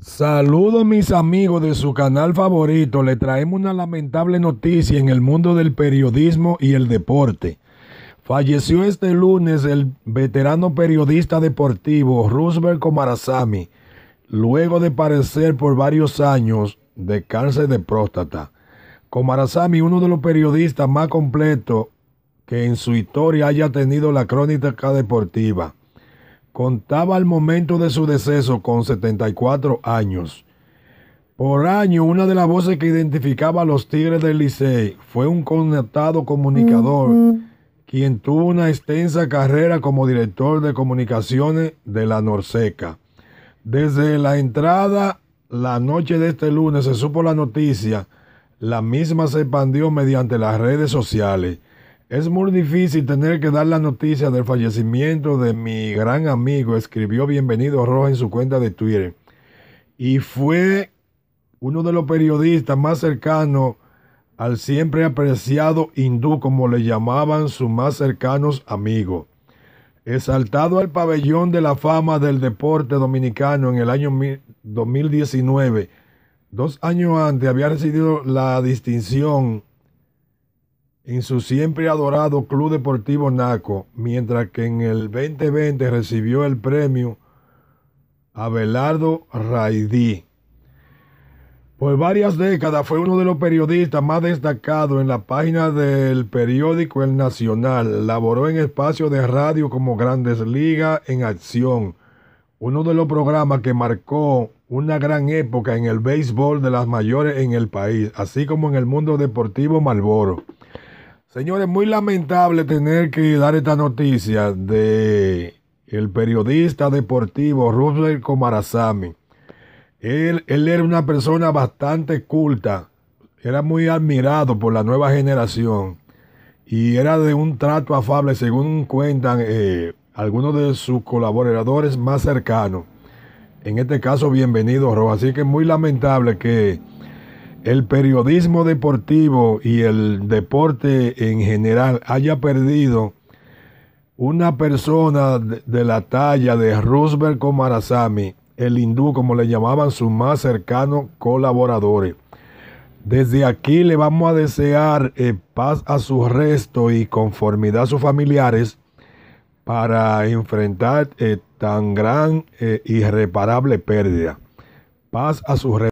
Saludos mis amigos de su canal favorito. Le traemos una lamentable noticia en el mundo del periodismo y el deporte. Falleció este lunes el veterano periodista deportivo Roosevelt Comarazami, luego de padecer por varios años de cáncer de próstata. Comarazami, uno de los periodistas más completos que en su historia haya tenido la crónica deportiva contaba al momento de su deceso con 74 años. Por año, una de las voces que identificaba a los Tigres del Licey fue un connotado comunicador, quien tuvo una extensa carrera como director de comunicaciones de la Norseca. Desde la entrada, la noche de este lunes, se supo la noticia, la misma se expandió mediante las redes sociales es muy difícil tener que dar la noticia del fallecimiento de mi gran amigo, escribió Bienvenido Roja en su cuenta de Twitter. Y fue uno de los periodistas más cercanos al siempre apreciado hindú, como le llamaban sus más cercanos amigos. Exaltado al pabellón de la fama del deporte dominicano en el año 2019, dos años antes había recibido la distinción en su siempre adorado Club Deportivo Naco, mientras que en el 2020 recibió el premio Abelardo Raidí. Por varias décadas fue uno de los periodistas más destacados en la página del periódico El Nacional. Laboró en espacios de radio como Grandes Ligas en Acción, uno de los programas que marcó una gran época en el béisbol de las mayores en el país, así como en el mundo deportivo Malboro. Señores, muy lamentable tener que dar esta noticia de el periodista deportivo Rubén Comarazami. Él, él era una persona bastante culta, era muy admirado por la nueva generación y era de un trato afable, según cuentan eh, algunos de sus colaboradores más cercanos. En este caso, bienvenido, Rojo. Así que muy lamentable que el periodismo deportivo y el deporte en general haya perdido una persona de, la talla de Roosevelt Comarazami, el hindú, como le llamaban sus más cercanos colaboradores. Desde aquí le vamos a desear eh, paz a su resto y conformidad a sus familiares para enfrentar eh, tan gran e irreparable pérdida. Paz a su resto.